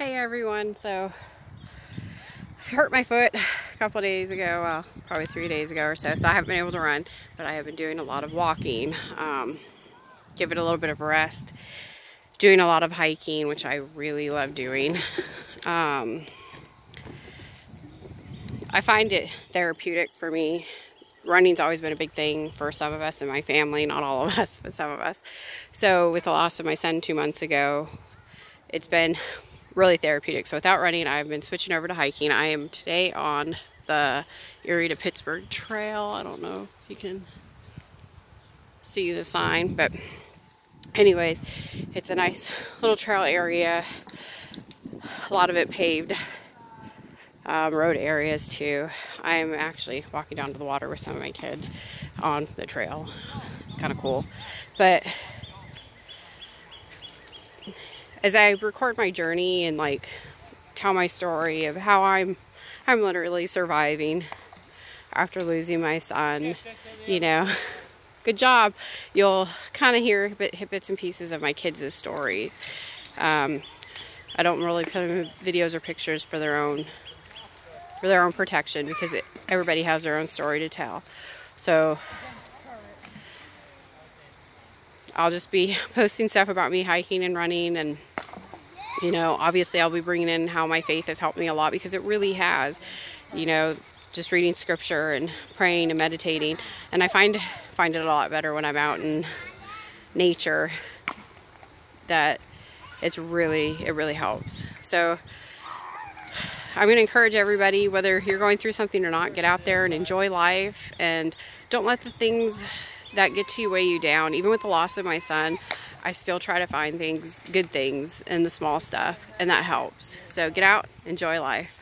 Hey everyone, so I hurt my foot a couple days ago, well, probably three days ago or so, so I haven't been able to run, but I have been doing a lot of walking, um, give it a little bit of rest, doing a lot of hiking, which I really love doing. Um, I find it therapeutic for me. Running's always been a big thing for some of us in my family, not all of us, but some of us. So with the loss of my son two months ago, it's been really therapeutic. So without running, I've been switching over to hiking. I am today on the Erie to Pittsburgh Trail. I don't know if you can see the sign, but anyways, it's a nice little trail area. A lot of it paved. Um, road areas too. I'm actually walking down to the water with some of my kids on the trail. It's kind of cool. But as I record my journey and like tell my story of how I'm I'm literally surviving after losing my son, you know. Good job. You'll kind of hear bit, bits and pieces of my kids' stories. Um, I don't really put in videos or pictures for their own for their own protection because it, everybody has their own story to tell. So I'll just be posting stuff about me hiking and running and you know obviously I'll be bringing in how my faith has helped me a lot because it really has you know just reading scripture and praying and meditating and I find find it a lot better when I'm out in nature that it's really it really helps so I'm going to encourage everybody whether you're going through something or not get out there and enjoy life and don't let the things that get to you weigh you down. Even with the loss of my son, I still try to find things, good things in the small stuff, and that helps. So get out, enjoy life.